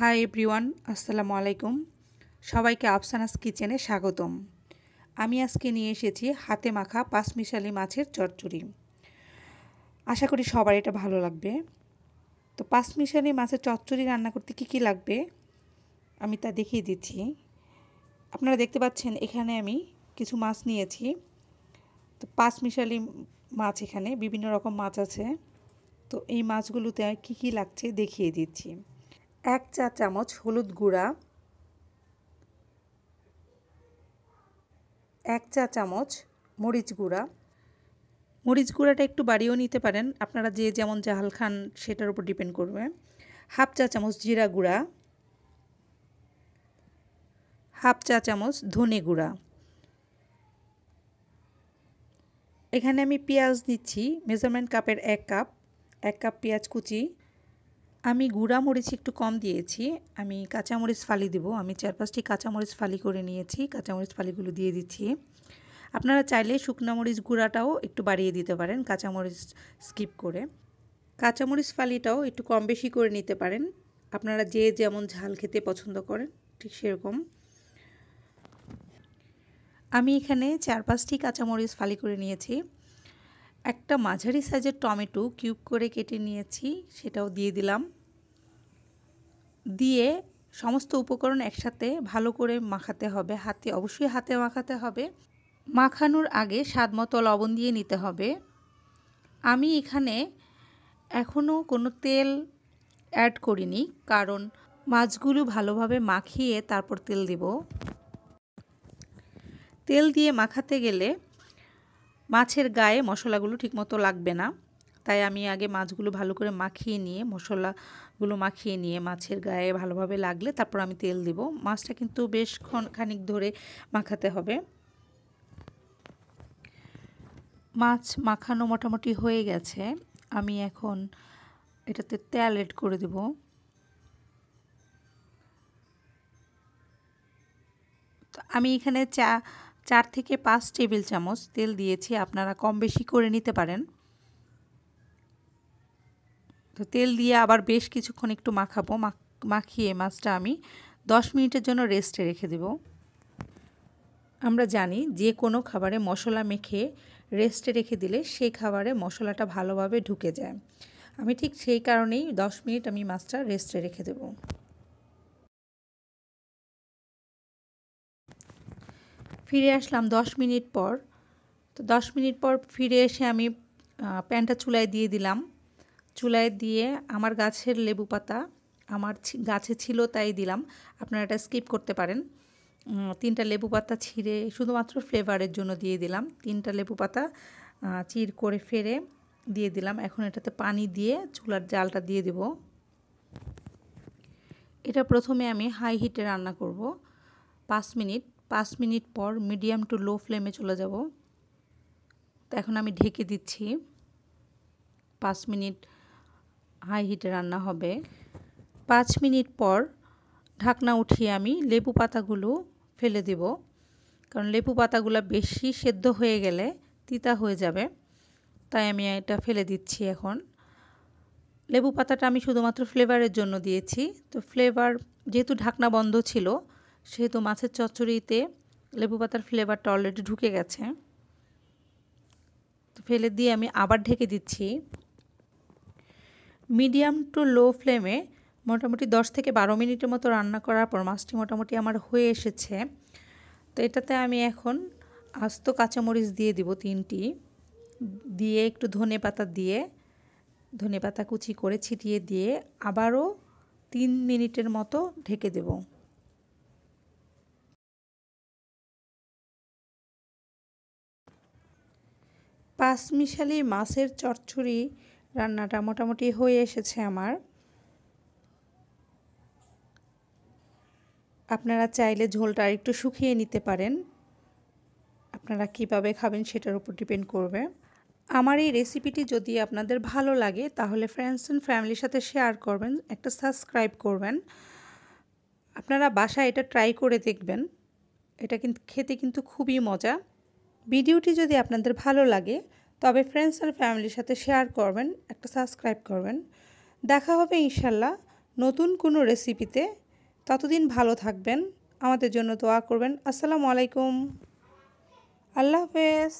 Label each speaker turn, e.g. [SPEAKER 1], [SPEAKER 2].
[SPEAKER 1] Hi everyone, আসসালামু আলাইকুম। সবাইকে আফসানাস কিচেনে স্বাগতম। আমি আজকে নিয়ে এসেছি হাতে মাখা পাঁচমিশালি মাছের চচ্চড়ি। আশা করি সবার এটা ভালো লাগবে। তো পাঁচমিশালি মাছের চচ্চড়ি রান্না করতে কি কি লাগবে? আমি তা দেখিয়ে দিচ্ছি। আপনারা দেখতে পাচ্ছেন, এখানে আমি কিছু মাছ নিয়েছি। তো পাঁচমিশালি মাছ এখানে, বিভিন্ন রকম মাছ আছে। তো এই মাছগুলোতে কি কি লাগছে দেখিয়ে দিচ্ছি। এক চা চামচ হলুদ গুঁড়া, এক চা চামচ মরিচ গুঁড়া। মরিচ গুঁড়াটা একটু বাড়িয়েও নিতে পারেন। আপনারা যে যেমন জাহাল খান সেটার উপর ডিপেন্ড করবে। হাফ চা চামচ জিরা গুঁড়া, হাফ চা চামচ ধনে গুঁড়া। এখানে আমি পেঁয়াজ দিচ্ছি মেজারমেন্ট কাপের এক কাপ এক কাপ পেঁয়াজ কুচি আমি গুঁড়া মরিচ একটু কম দিয়েছি, আমি কাঁচামরিচ ফালি দেব, আমি চার পাঁচটি কাঁচামরিচ ফালি করে নিয়েছি, কাঁচামরিচ ফালিগুলো দিয়ে দিচ্ছি। আপনারা চাইলে শুকনো মরিচ গুঁড়াটাও একটু বাড়িয়ে দিতে পারেন, কাঁচামরিচ স্কিপ করে। কাঁচামরিচ ফালিটাও একটু কম বেশি করে নিতে পারেন, আপনারা যে যেমন ঝাল খেতে পছন্দ করেন, ঠিক সেরকম। আমি এখানে চার পাঁচটি কাঁচামরিচ ফালি করে নিয়েছি একটা মাঝারি সাইজের টমেটো কিউব করে কেটে নিয়েছি, সেটাও দিয়ে দিলাম। দিয়ে সমস্ত উপকরণ একসাথে ভালো করে মাখাতে হবে। হাতে, অবশ্যই হাতে মাখাতে হবে। মাখানোর আগে স্বাদ মতো লবণ দিয়ে নিতে হবে। আমি এখানে এখনও কোনো তেল অ্যাড করিনি, কারণ মাছগুলো ভালোভাবে মাখিয়ে তারপর তেল দেব। তেল দিয়ে মাখাতে গেলে মাছের গায়ে মশলাগুলো ঠিকমতো লাগবে না। তাই আমি আগে মাছগুলো ভালো করে মাখিয়ে নিয়ে, মশলাগুলো মাখিয়ে নিয়ে মাছের গায়ে ভালোভাবে লাগলে তারপর আমি তেল দিব। মাছটা কিন্তু বেশ খানিক ধরে মাখাতে হবে। মাছ মাখানো মোটামুটি হয়ে গেছে। আমি এখন এটাতে তেল এড করে দেব। আমি এখানে চা চার থেকে পাঁচ টেবিল চামচ তেল দিয়েছি, আপনারা কম বেশি করে নিতে পারেন। তো তেল দিয়ে আবার বেশ কিছুক্ষণ একটু মাখাবো মাখিয়ে মাছটা আমি দশ মিনিটের জন্য রেস্টে রেখে দেব। আমরা জানি যে কোনো খাবারে মশলা মেখে রেস্টে রেখে দিলে সেই খাবারে মশলাটা ভালোভাবে ঢুকে যায়। আমি ঠিক সেই কারণেই দশ মিনিট আমি মাছটা রেস্টে রেখে দেবো। ফিরে আসলাম দশ মিনিট পর। তো দশ মিনিট পর ফিরে এসে আমি প্যানটা চুলায় দিয়ে দিলাম। চুলায় দিয়ে আমার গাছের লেবু পাতা আমার গাছে ছিল তাই দিলাম। আপনারা এটা স্কিপ করতে পারেন। তিনটা লেবু পাতা ছিঁড়ে শুধুমাত্র ফ্লেভারের জন্য দিয়ে দিলাম। তিনটা লেবু পাতা চির করে ফেরে দিয়ে দিলাম। এখন এটাতে পানি দিয়ে চুলার জালটা দিয়ে দেব। এটা প্রথমে আমি হাই হিটে রান্না করব। পাঁচ মিনিট। পাঁচ মিনিট পর মিডিয়াম টু লো ফ্লেমে চলে যাব। তো এখন আমি ঢেকে দিচ্ছি। পাঁচ মিনিট হাই হিটে রান্না হবে। পাঁচ মিনিট পর ঢাকনা উঠিয়ে আমি লেবু পাতাগুলো ফেলে দেব। কারণ লেবু পাতাগুলো বেশি সেদ্ধ হয়ে গেলে তিতা হয়ে যাবে। তাই আমি এটা ফেলে দিচ্ছি এখন। লেবু পাতাটা আমি শুধুমাত্র ফ্লেভারের জন্য দিয়েছি। তো ফ্লেভার যেহেতু ঢাকনা বন্ধ ছিল সেহেতু মাছের চচ্চড়িতে লেবু পাতার ফ্লেভারটা অলরেডি ঢুকে গেছে। তো ফেলে দিয়ে আমি আবার ঢেকে দিচ্ছি। মিডিয়াম টু লো ফ্লেমে মোটামুটি দশ থেকে বারো মিনিটের মতো রান্না করার পর মাছটি মোটামুটি আমার হয়ে এসেছে। তো এটাতে আমি এখন আস্ত কাঁচামরিচ দিয়ে দিব তিনটি। দিয়ে একটু ধনে পাতা দিয়ে, ধনে পাতা কুচি করে ছিটিয়ে দিয়ে আবারও তিন মিনিটের মতো ঢেকে দেবো। পাঁচমিশালি মাছের চচ্চড়ি রান্নাটা মোটামুটি হয়ে এসেছে আমার। আপনারা চাইলে ঝোলটা একটু শুকিয়ে নিতে পারেন। আপনারা কীভাবে খাবেন সেটার উপর ডিপেন্ড করবে। আমার এই রেসিপিটি যদি আপনাদের ভালো লাগে, তাহলে ফ্রেন্ডস অ্যান্ড ফ্যামিলির সাথে শেয়ার করবেন, একটা সাবস্ক্রাইব করবেন। আপনারা বাসায় এটা ট্রাই করে দেখবেন। এটা কিন্তু খেতে কিন্তু খুবই মজা। ভিডিওটি যদি আপনাদের ভালো লাগে, তবে ফ্রেন্ডস আর ফ্যামিলির সাথে শেয়ার করবেন, একটা সাবস্ক্রাইব করবেন। দেখা হবে ইনশাল্লাহ নতুন কোনো রেসিপিতে ততদিন ভালো থাকবেন, আমাদের জন্য দোয়া করবেন। আসসালামু আলাইকুম। আল্লাহ হাফেজ।